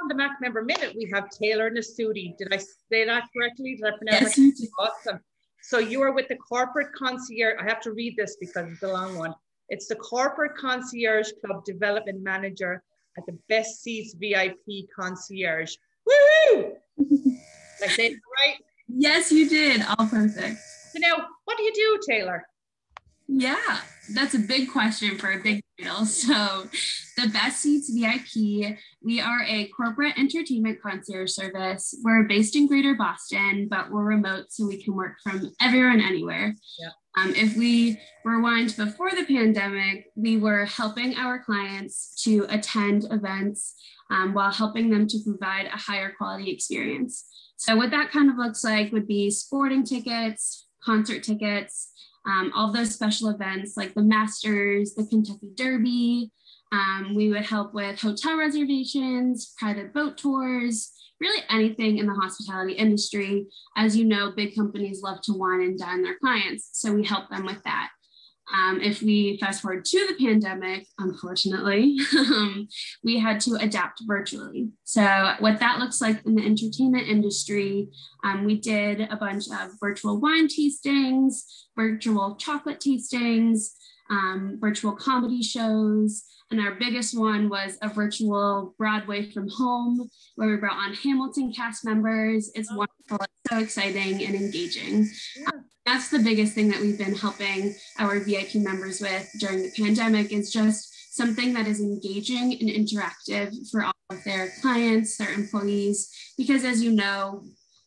on the MACC Member Minute, we have Taylor Nasuti. Did I say that correctly? Did I pronounce yes, it? Awesome. So you are with the Corporate Concierge. I have to read this because it's a long one. It's the Corporate Concierge Club Development Manager at the Best Seats VIP Concierge. Woo! I say it right? Yes, you did. All perfect. So now, what do you do, Taylor? Yeah, that's a big question for a big So, the Best Seats VIP, we are a corporate entertainment concierge service. We're based in Greater Boston, but we're remote so we can work from everywhere and anywhere. Yeah. Um, if we rewind before the pandemic, we were helping our clients to attend events um, while helping them to provide a higher quality experience. So, what that kind of looks like would be sporting tickets, concert tickets, um, all those special events like the Masters, the Kentucky Derby. Um, we would help with hotel reservations, private boat tours, really anything in the hospitality industry. As you know, big companies love to wine and dine their clients, so we help them with that. Um, if we fast forward to the pandemic, unfortunately, um, we had to adapt virtually. So, what that looks like in the entertainment industry, um, we did a bunch of virtual wine tastings, virtual chocolate tastings, um, virtual comedy shows. And our biggest one was a virtual Broadway from home, where we brought on Hamilton cast members. It's wonderful, it's so exciting and engaging. Yeah that's the biggest thing that we've been helping our VIP members with during the pandemic is just something that is engaging and interactive for all of their clients, their employees, because as you know,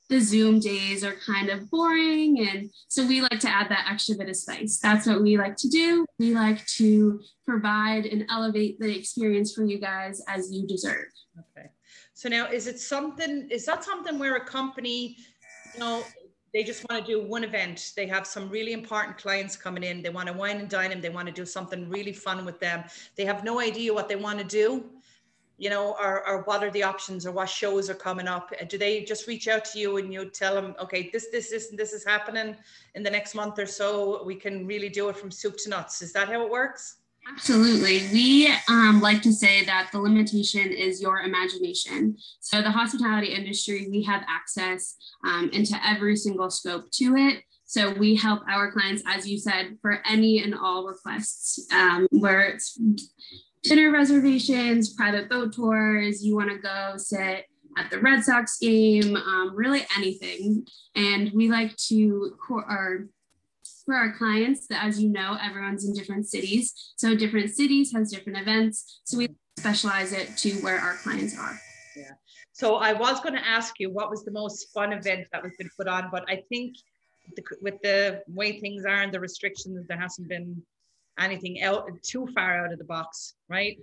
the Zoom days are kind of boring. And so we like to add that extra bit of spice. That's what we like to do. We like to provide and elevate the experience for you guys as you deserve. Okay. So now is it something, is that something where a company, you know, they just want to do one event. They have some really important clients coming in. They want to wine and dine them. They want to do something really fun with them. They have no idea what they want to do, you know, or, or what are the options or what shows are coming up. Do they just reach out to you and you tell them, okay, this, this, this, and this is happening in the next month or so. We can really do it from soup to nuts. Is that how it works? Absolutely. We um, like to say that the limitation is your imagination. So, the hospitality industry, we have access um, into every single scope to it. So, we help our clients, as you said, for any and all requests, um, where it's dinner reservations, private boat tours, you want to go sit at the Red Sox game, um, really anything. And we like to, or for our clients that as you know everyone's in different cities. So different cities has different events. So we specialize it to where our clients are. Yeah. So i was going to ask you what was the most fun event that was been put on but i think the, with the way things are and the restrictions there hasn't been anything out too far out of the box right?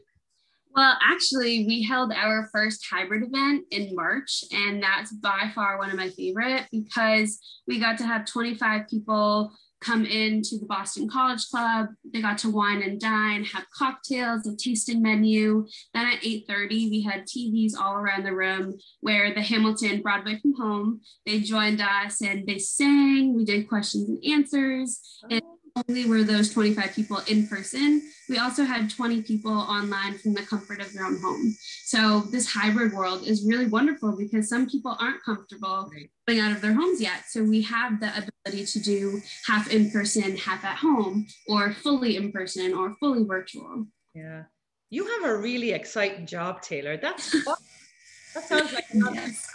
Well, actually, we held our first hybrid event in March, and that's by far one of my favorite because we got to have 25 people come into the Boston College Club. They got to wine and dine, have cocktails, a tasting menu. Then at 8:30, we had TVs all around the room where the Hamilton Broadway from Home. They joined us and they sang. We did questions and answers. And oh. Only were those 25 people in person. We also had 20 people online from the comfort of their own home. So this hybrid world is really wonderful because some people aren't comfortable right. out of their homes yet. So we have the ability to do half in person, half at home, or fully in person or fully virtual. Yeah. You have a really exciting job, Taylor. That's that sounds like yes.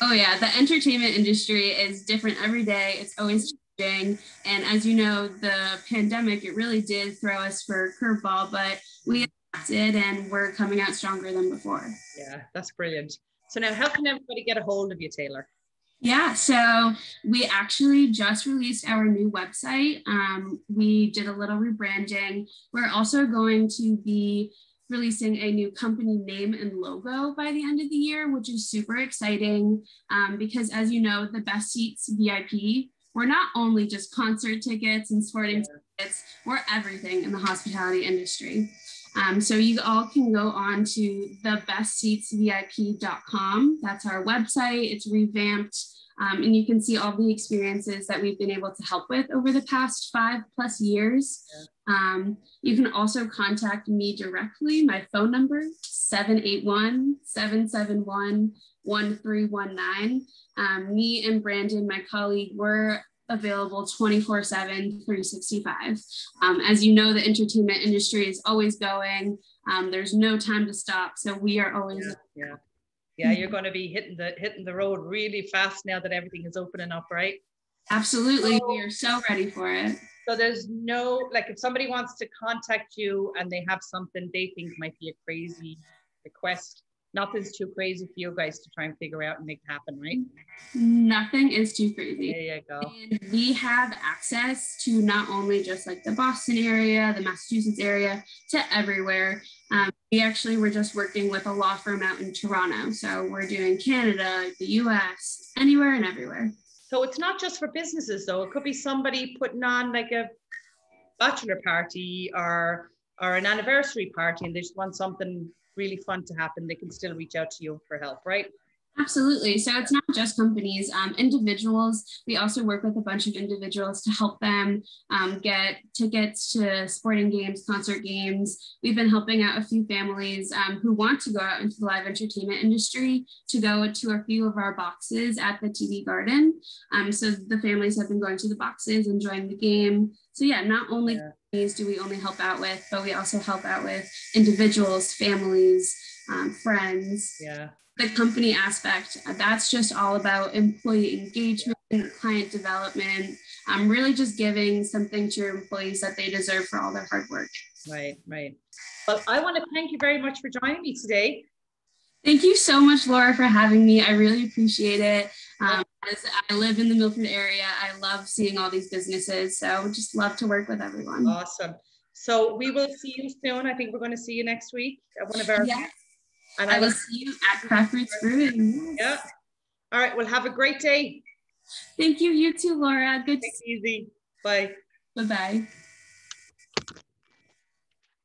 Oh yeah, the entertainment industry is different every day. It's always and as you know, the pandemic, it really did throw us for a curveball, but we adapted and we're coming out stronger than before. Yeah, that's brilliant. So now how can everybody get a hold of you, Taylor? Yeah, so we actually just released our new website. Um, we did a little rebranding. We're also going to be releasing a new company name and logo by the end of the year, which is super exciting um, because, as you know, the Best Seats VIP we're not only just concert tickets and sporting tickets, we're everything in the hospitality industry. Um, so you all can go on to thebestseatsvip.com. That's our website. It's revamped. Um, and you can see all the experiences that we've been able to help with over the past five plus years. Um, you can also contact me directly. My phone number 781-771-1319. Um, me and Brandon, my colleague, were available 24 7 365 um, as you know the entertainment industry is always going. Um, there's no time to stop so we are always yeah, yeah. Yeah you're going to be hitting the hitting the road really fast now that everything is opening up right? Absolutely so, we are so ready for it. So there's no like if somebody wants to contact you and they have something they think might be a crazy request nothing's too crazy for you guys to try and figure out and make happen, right? Nothing is too crazy. There you go. And we have access to not only just like the Boston area, the Massachusetts area, to everywhere. Um, we actually were just working with a law firm out in Toronto. So we're doing Canada, the US, anywhere and everywhere. So it's not just for businesses though. It could be somebody putting on like a bachelor party or or an anniversary party and they just want something really fun to happen, they can still reach out to you for help, right? Absolutely. So it's not just companies, um, individuals. We also work with a bunch of individuals to help them um, get tickets to sporting games, concert games. We've been helping out a few families um, who want to go out into the live entertainment industry to go to a few of our boxes at the TD Garden. Um, so the families have been going to the boxes, enjoying the game. So yeah, not only yeah do we only help out with, but we also help out with individuals, families, um, friends. Yeah. The company aspect, that's just all about employee engagement, client development, um, really just giving something to your employees that they deserve for all their hard work. Right, right. Well, I want to thank you very much for joining me today. Thank you so much, Laura, for having me. I really appreciate it. Um, as I live in the Milford area, I love seeing all these businesses. So just love to work with everyone. Awesome. So we will see you soon. I think we're going to see you next week at one of our. Yes. And I, I will see you at Craft Roots Brewing. Yeah. All right. Well, have a great day. Thank you. You too, Laura. Good. Take easy. Bye. Bye bye.